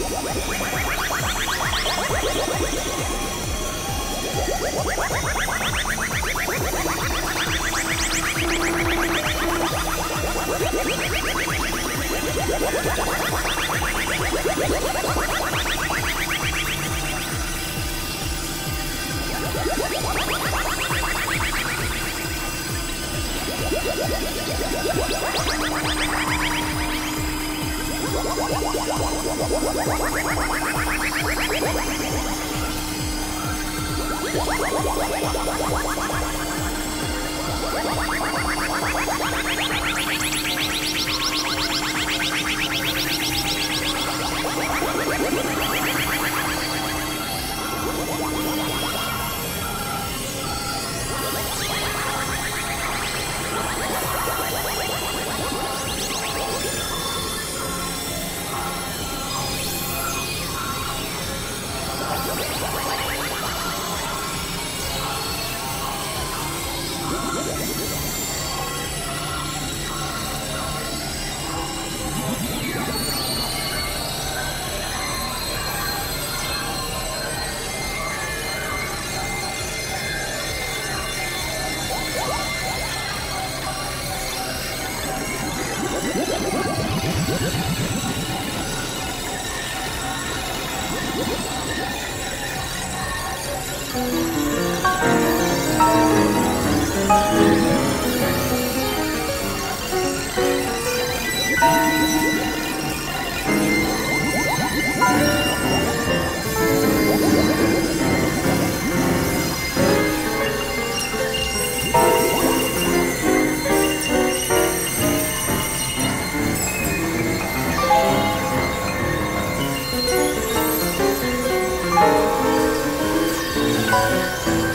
What? What? Thank you. Música